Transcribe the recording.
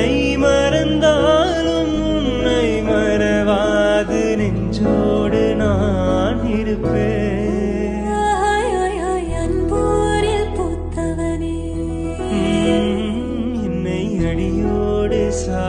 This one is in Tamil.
என்னை மறந்தாலும் உன்னை மறவாது நெஞ்சோடு நான் இருப்பேன் அன்போரில் பூத்தவனே என்னை அடியோடு சா